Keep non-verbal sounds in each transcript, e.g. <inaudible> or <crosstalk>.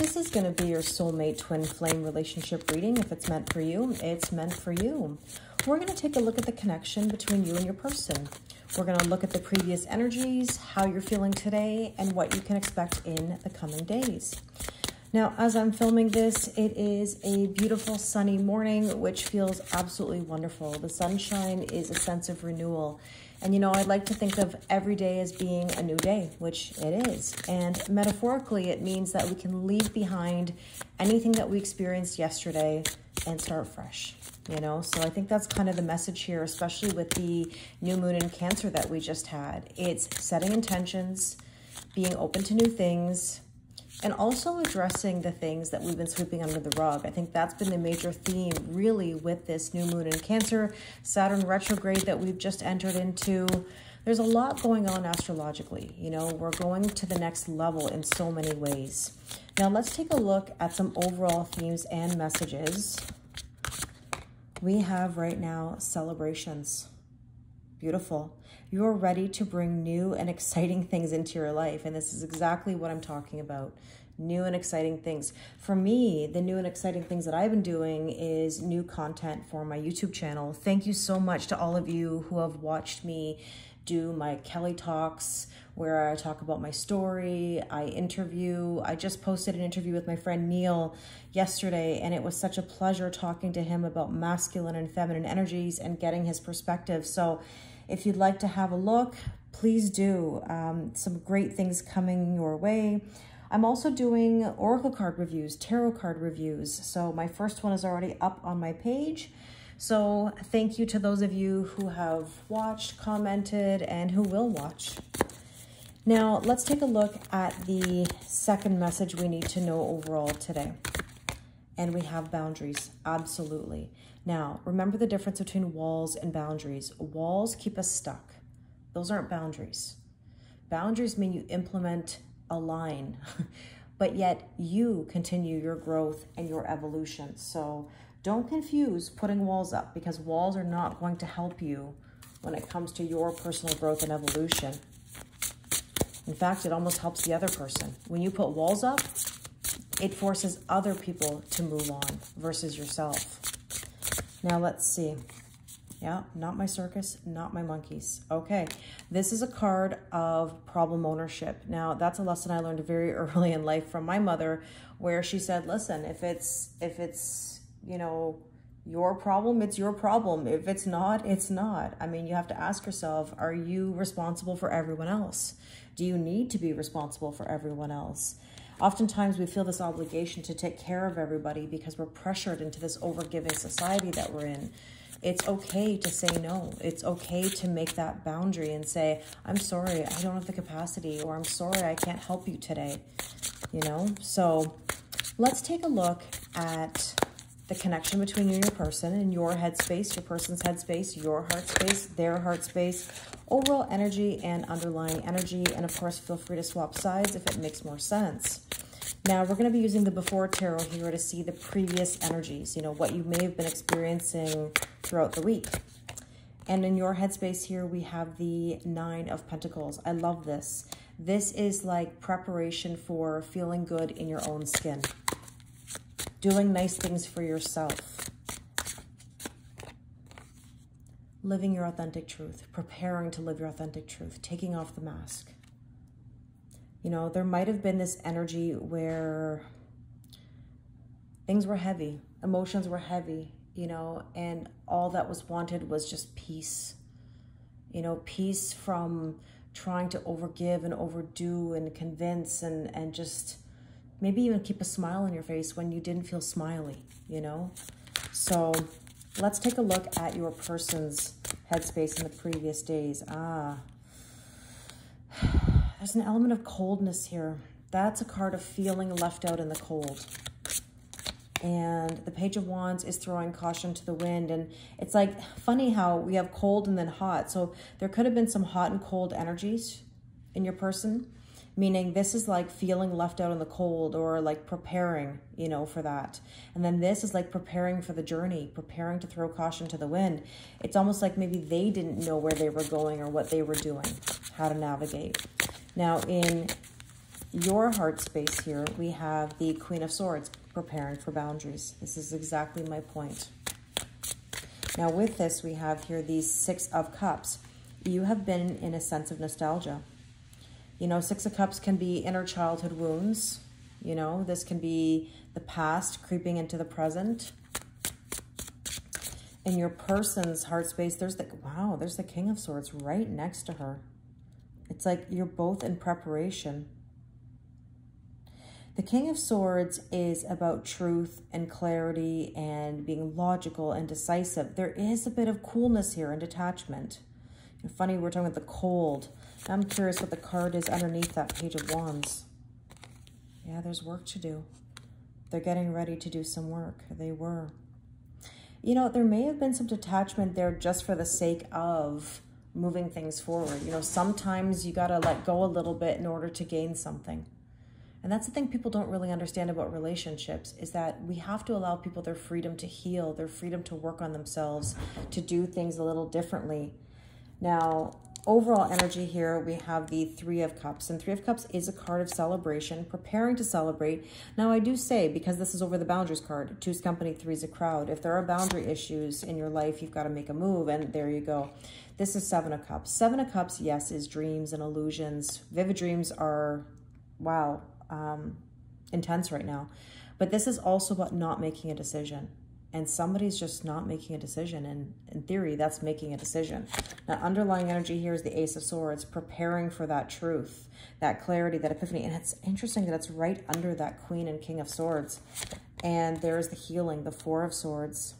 This is going to be your soulmate twin flame relationship reading. If it's meant for you, it's meant for you. We're going to take a look at the connection between you and your person. We're going to look at the previous energies, how you're feeling today, and what you can expect in the coming days. Now, as I'm filming this, it is a beautiful sunny morning, which feels absolutely wonderful. The sunshine is a sense of renewal. And you know, I'd like to think of every day as being a new day, which it is. And metaphorically, it means that we can leave behind anything that we experienced yesterday and start fresh, you know? So I think that's kind of the message here, especially with the new moon in Cancer that we just had. It's setting intentions, being open to new things, and also addressing the things that we've been sweeping under the rug. I think that's been the major theme really with this new moon in Cancer, Saturn retrograde that we've just entered into. There's a lot going on astrologically. You know, we're going to the next level in so many ways. Now let's take a look at some overall themes and messages. We have right now celebrations. Beautiful. You're ready to bring new and <laughs> exciting things into your life. And this is exactly what I'm talking about new and exciting things. For me, the new and exciting things that I've been doing is new content for my YouTube channel. Thank you so much to all of you who have watched me do my Kelly Talks, where I talk about my story, I interview. I just posted an interview with my friend Neil yesterday, and it was such a pleasure talking to him about masculine and feminine energies and getting his perspective. So if you'd like to have a look, please do. Um, some great things coming your way. I'm also doing Oracle card reviews, tarot card reviews. So my first one is already up on my page. So thank you to those of you who have watched, commented, and who will watch. Now, let's take a look at the second message we need to know overall today. And we have boundaries, absolutely. Now, remember the difference between walls and boundaries. Walls keep us stuck. Those aren't boundaries. Boundaries mean you implement a line, <laughs> but yet you continue your growth and your evolution. So don't confuse putting walls up because walls are not going to help you when it comes to your personal growth and evolution. In fact, it almost helps the other person. When you put walls up, it forces other people to move on versus yourself. Now let's see. Yeah, not my circus, not my monkeys. Okay, this is a card of problem ownership. Now, that's a lesson I learned very <laughs> early in life from my mother, where she said, listen, if it's, if it's, you know, your problem, it's your problem. If it's not, it's not. I mean, you have to ask yourself, are you responsible for everyone else? Do you need to be responsible for everyone else? Oftentimes we feel this obligation to take care of everybody because we're pressured into this overgiving society that we're in. It's okay to say no. It's okay to make that boundary and say, I'm sorry, I don't have the capacity, or I'm sorry, I can't help you today. You know? So let's take a look at the connection between you and your person and your headspace, your person's headspace, your heart space, their heart space, overall energy and underlying energy. And of course, feel free to swap sides if it makes more sense. Now, we're going to be using the before tarot here to see the previous energies, you know, what you may have been experiencing throughout the week. And in your headspace here, we have the Nine of Pentacles. I love this. This is like preparation for feeling good in your own skin. Doing nice things for yourself. Living your authentic truth. Preparing to live your authentic truth. Taking off the mask. You know, there might have been this energy where things were heavy, emotions were heavy, you know, and all that was wanted was just peace. You know, peace from trying to overgive and overdo and convince and, and just maybe even keep a smile on your face when you didn't feel smiley, you know? So let's take a look at your person's headspace in the previous days. Ah, <sighs> there's an element of coldness here. That's a card of feeling left out in the cold. And the Page of Wands is throwing caution to the wind. And it's like funny how we have cold and then hot. So there could have been some hot and cold energies in your person, meaning this is like feeling left out in the cold or like preparing, you know, for that. And then this is like preparing for the journey, preparing to throw caution to the wind. It's almost like maybe they didn't know where they were going or what they were doing, how to navigate. Now, in your heart space here, we have the Queen of Swords preparing for boundaries. This is exactly my point. Now with this, we have here these Six of Cups. You have been in a sense of nostalgia. You know, Six of Cups can be inner childhood wounds. You know, this can be the past creeping into the present. In your person's heart space, there's the, wow, there's the King of Swords right next to her. It's like you're both in preparation. The King of Swords is about truth and clarity and being logical and decisive. There is a bit of coolness here and detachment. funny, we're talking about the cold. I'm curious what the card is underneath that Page of Wands. Yeah, there's work to do. They're getting ready to do some work. They were. You know, there may have been some detachment there just for the sake of moving things forward. You know, sometimes you got to let go a little bit in order to gain something. And that's the thing people don't really understand about relationships is that we have to allow people their freedom to heal, their freedom to work on themselves, to do things a little differently. Now, overall energy here, we have the Three of Cups. And Three of Cups is a card of celebration, preparing to celebrate. Now, I do say, because this is over the boundaries card, two's company, three's a crowd. If there are boundary issues in your life, you've got to make a move, and there you go. This is Seven of Cups. Seven of Cups, yes, is dreams and illusions. Vivid dreams are, wow, um, intense right now. But this is also about not making a decision. And somebody's just not making a decision. And in theory, that's making a decision. Now, underlying energy here is the Ace of Swords, preparing for that truth, that clarity, that epiphany. And it's interesting that it's right under that Queen and King of Swords. And there's the healing, the Four of Swords.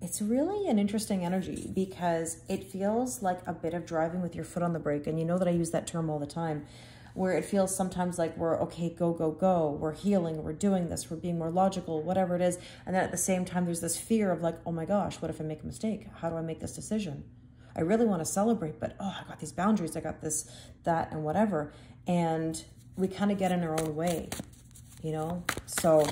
It's really an interesting energy because it feels like a bit of driving with your foot on the brake. And you know that I use that term all the time, where it feels sometimes like we're okay, go, go, go. We're healing, we're doing this, we're being more logical, whatever it is. And then at the same time, there's this fear of like, oh my gosh, what if I make a mistake? How do I make this decision? I really want to celebrate, but oh, I got these boundaries, I got this, that, and whatever. And we kind of get in our own way, you know? So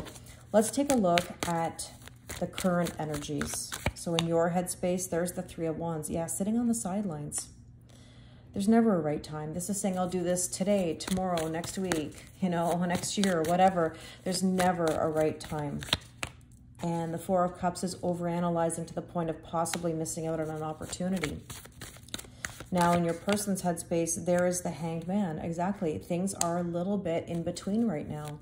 let's take a look at the current energies. So in your headspace, there's the Three of Wands. Yeah, sitting on the sidelines. There's never a right time. This is saying I'll do this today, tomorrow, next week, you know, <laughs> next year, whatever. There's never a right time. And the Four of Cups is overanalyzing to the point of possibly missing out on an opportunity. Now, in your person's headspace, there is the hanged man. Exactly. Things are a little bit in between right now.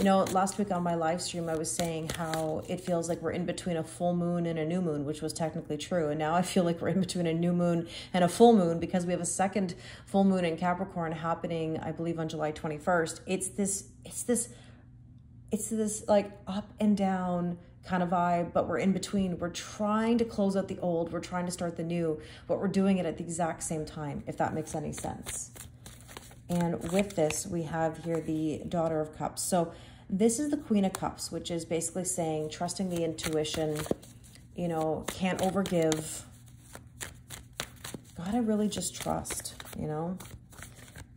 You know, last week on my live stream, I was saying how it feels like we're in between a full moon and a new moon, which was technically true. And now I feel like we're in between a new moon and a full moon because we have a second full moon in Capricorn happening, I believe, on July 21st. It's this, it's this, it's this like up and down kind of vibe, but we're in between. We're trying to close out the old, we're trying to start the new, but we're doing it at the exact same time, if that makes any sense. And with this, we have here the Daughter of Cups. So this is the Queen of Cups, which is basically saying trusting the intuition, you know, can't overgive. Gotta really just trust, you know.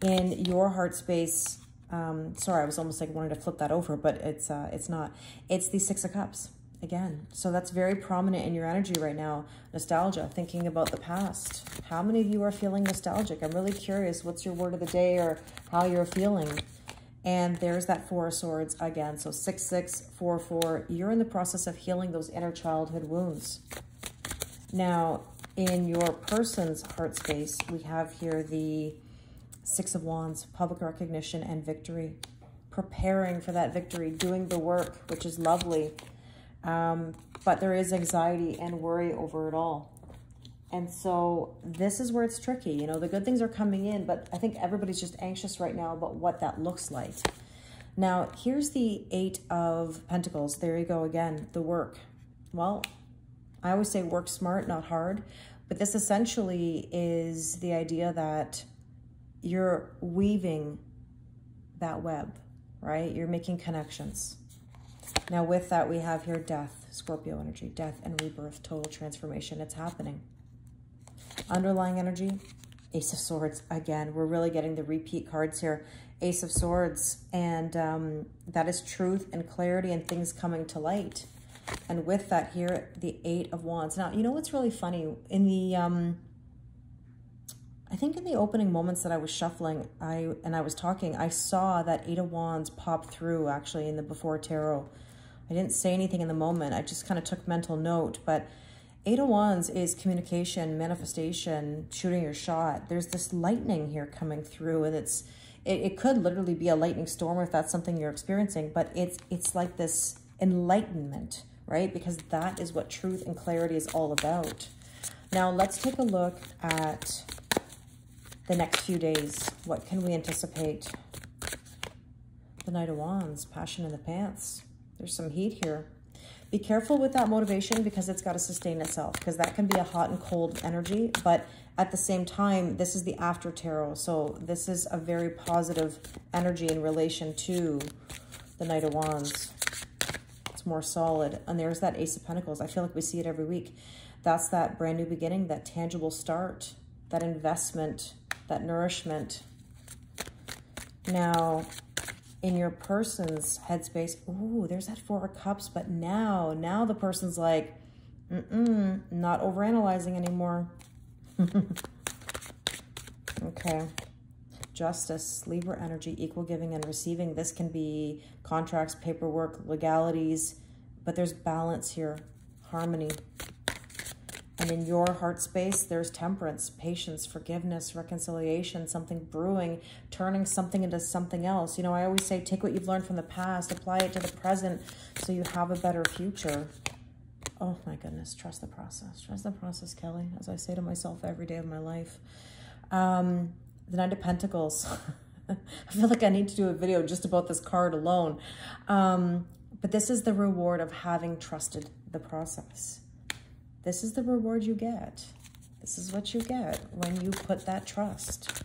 In your heart space, um, sorry, I was almost like wanting to flip that over, but it's uh, it's not. It's the Six of Cups again. So that's very prominent in your energy right now. Nostalgia, thinking about the past. How many of you are feeling nostalgic? I'm really curious. What's your word of the day or how you're feeling? And there's that Four of Swords again. So six, six, four, four. You're in the process of healing those inner childhood wounds. Now, in your person's heart space, we have here the Six of Wands, public recognition and victory. Preparing for that victory, doing the work, which is lovely. Um, but there is anxiety and worry over it all. And so this is where it's tricky. You know, the good things are coming in, but I think everybody's just anxious right now about what that looks like. Now, here's the Eight of Pentacles. There you go again, the work. Well, I always say work smart, not hard. But this essentially is the idea that you're weaving that web, right? You're making connections. Now with that, we have here death, Scorpio energy, death and rebirth, total transformation. It's happening. Underlying energy, Ace of Swords. Again, we're really getting the repeat cards here. Ace of Swords, and um, that is truth and clarity and things coming to light. And with that here, the Eight of Wands. Now, you know what's really funny? In the... Um, I think in the opening moments that I was shuffling, I and I was talking, I saw that Eight of Wands pop through actually in the before tarot. I didn't say anything in the moment. I just kind of took mental note, but Eight oh of Wands is communication, manifestation, shooting your shot. There's this lightning here coming through, and it's it, it could literally be a lightning storm if that's something you're experiencing, but it's it's like this enlightenment, right? Because that is what truth and clarity is all about. Now let's take a look at the next few days. What can we anticipate? The Knight of Wands, passion in the pants. There's some heat here. Be careful with that motivation because it's got to sustain itself because that can be a hot and cold energy. But at the same time, this is the after tarot. So this is a very positive energy in relation to the Knight of Wands. It's more solid. And there's that Ace of Pentacles. I feel like we see it every week. That's that brand new beginning, that tangible start, that investment, that nourishment. Now, in your person's headspace, ooh, there's that Four of Cups, but now, now the person's like, mm-mm, not overanalyzing anymore. <laughs> okay. Justice, Libra energy, equal giving and receiving. This can be contracts, paperwork, legalities, but there's balance here, harmony. And in your heart space, there's temperance, patience, forgiveness, reconciliation, something brewing, turning something into something else. You know, I always say take what you've learned from the past, apply it to the present so you have a better future. Oh my goodness, trust the process. Trust the process, Kelly, as I say to myself every day of my life. Um, the Knight of Pentacles. <laughs> I feel like I need to do a video just about this card alone. Um, but this is the reward of having trusted the process. This is the reward you get. This is what you get when you put that trust.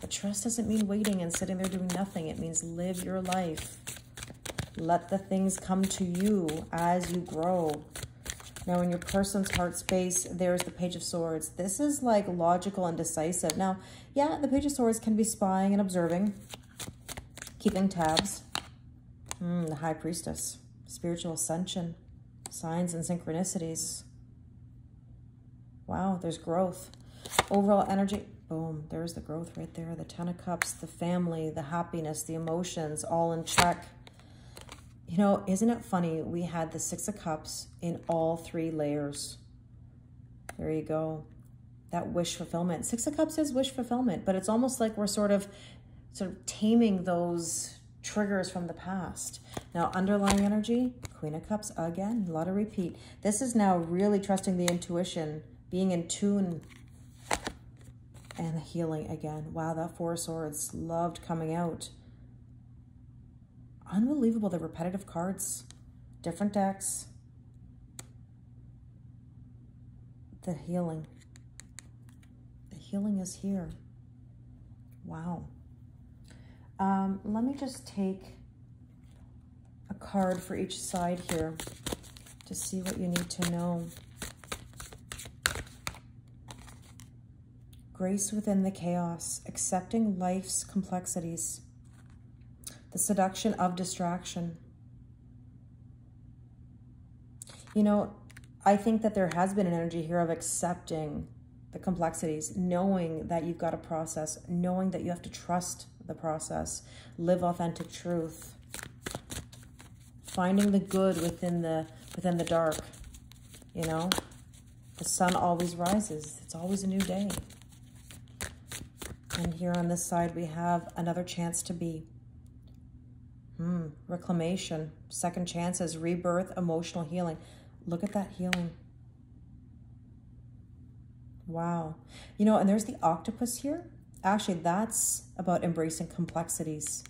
But trust doesn't mean waiting and sitting there doing nothing. It means live your life. Let the things come to you as you grow. Now, in your person's heart space, there's the Page of Swords. This is like logical and decisive. Now, yeah, the Page of Swords can be spying and observing, keeping tabs. Mm, the High Priestess, spiritual ascension, signs and synchronicities. Wow, there's growth. Overall energy, boom, there's the growth right there. The Ten of Cups, the family, the happiness, the emotions, all in check. You know, isn't it funny? We had the Six of Cups in all three layers. There you go. That wish fulfillment. Six of Cups is wish fulfillment, but it's almost like we're sort of sort of taming those triggers from the past. Now, underlying energy, Queen of Cups again, a lot of repeat. This is now really trusting the intuition being in tune and healing again. Wow, that Four Swords loved coming out. Unbelievable, the repetitive cards, different decks. The healing. The healing is here. Wow. Um, let me just take a card for each side here to see what you need to know. Grace within the chaos, accepting life's complexities, the seduction of distraction. You know, I think that there has been an energy here of accepting the complexities, knowing that you've got a process, knowing that you have to trust the process, live authentic truth, finding the good within the within the dark, you know? The sun always rises. It's always a new day. And here on this side, we have another chance to be. Hmm, reclamation, second chances, rebirth, emotional healing. Look at that healing. Wow. You know, and there's the octopus here. Actually, that's about embracing complexities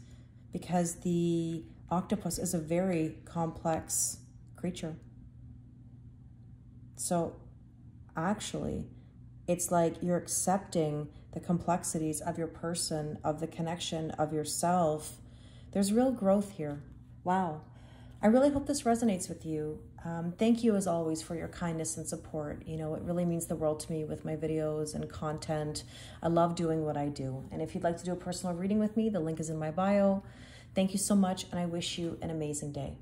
because the octopus is a very complex creature. So actually, it's like you're accepting the complexities of your person, of the connection of yourself. There's real growth here. Wow. I really hope this resonates with you. Um, thank you as always for your kindness and support. You know, it really means the world to me with my videos and content. I love doing what I do. And if you'd like to do a personal reading with me, the link is in my bio. Thank you so much, and I wish you an amazing day.